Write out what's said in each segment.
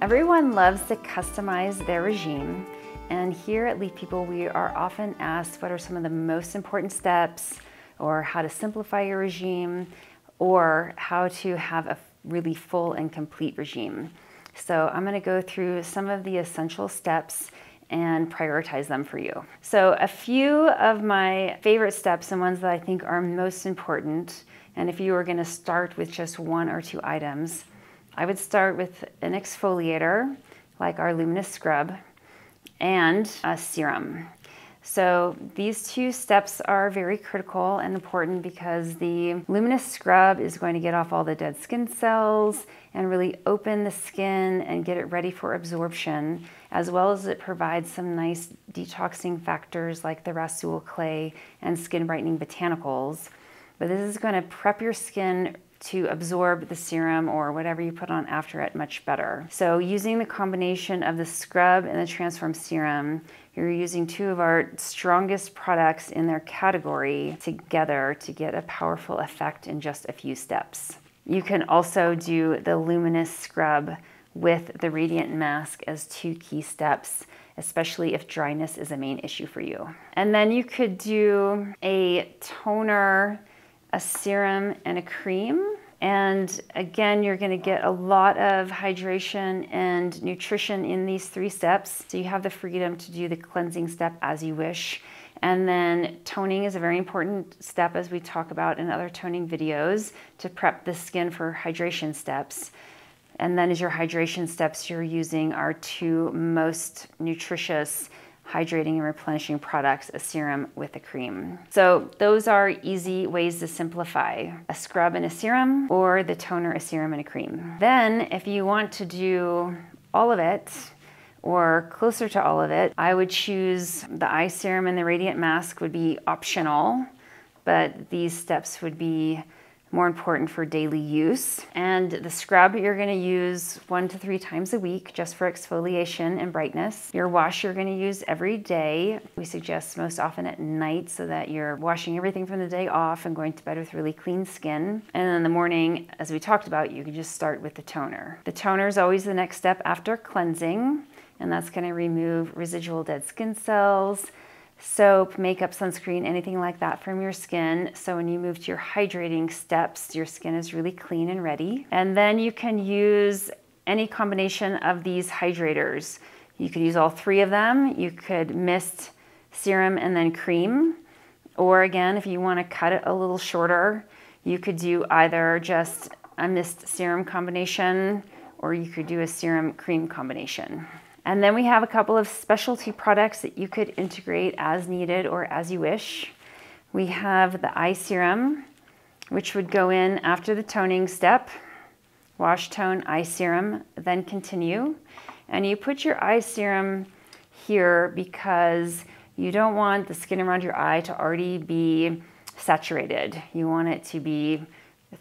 Everyone loves to customize their regime, and here at Leaf People, we are often asked what are some of the most important steps, or how to simplify your regime, or how to have a really full and complete regime. So I'm gonna go through some of the essential steps and prioritize them for you. So a few of my favorite steps and ones that I think are most important, and if you were gonna start with just one or two items, I would start with an exfoliator, like our Luminous Scrub, and a serum. So these two steps are very critical and important because the Luminous Scrub is going to get off all the dead skin cells and really open the skin and get it ready for absorption, as well as it provides some nice detoxing factors like the Rasool clay and skin brightening botanicals. But this is going to prep your skin to absorb the serum or whatever you put on after it much better. So using the combination of the scrub and the transform serum, you're using two of our strongest products in their category together to get a powerful effect in just a few steps. You can also do the luminous scrub with the radiant mask as two key steps especially if dryness is a main issue for you. And then you could do a toner a serum, and a cream. And again, you're going to get a lot of hydration and nutrition in these three steps. So you have the freedom to do the cleansing step as you wish. And then toning is a very important step as we talk about in other toning videos to prep the skin for hydration steps. And then as your hydration steps, you're using our two most nutritious hydrating and replenishing products, a serum with a cream. So those are easy ways to simplify, a scrub and a serum or the toner, a serum and a cream. Then if you want to do all of it, or closer to all of it, I would choose the eye serum and the radiant mask would be optional, but these steps would be more important for daily use. And the scrub you're gonna use one to three times a week just for exfoliation and brightness. Your wash you're gonna use every day. We suggest most often at night so that you're washing everything from the day off and going to bed with really clean skin. And in the morning, as we talked about, you can just start with the toner. The toner is always the next step after cleansing, and that's gonna remove residual dead skin cells, soap, makeup, sunscreen, anything like that from your skin. So when you move to your hydrating steps, your skin is really clean and ready. And then you can use any combination of these hydrators. You could use all three of them. You could mist, serum, and then cream. Or again, if you want to cut it a little shorter, you could do either just a mist serum combination or you could do a serum cream combination. And then we have a couple of specialty products that you could integrate as needed or as you wish. We have the eye serum, which would go in after the toning step, wash, tone, eye serum, then continue. And you put your eye serum here because you don't want the skin around your eye to already be saturated. You want it to be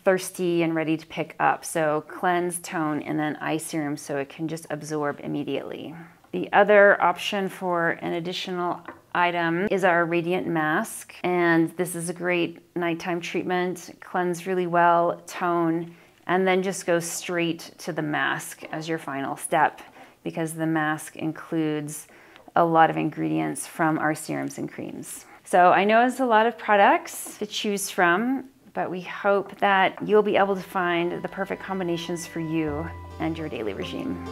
thirsty and ready to pick up. So cleanse, tone, and then eye serum so it can just absorb immediately. The other option for an additional item is our Radiant Mask. And this is a great nighttime treatment, cleanse really well, tone, and then just go straight to the mask as your final step because the mask includes a lot of ingredients from our serums and creams. So I know it's a lot of products to choose from but we hope that you'll be able to find the perfect combinations for you and your daily regime.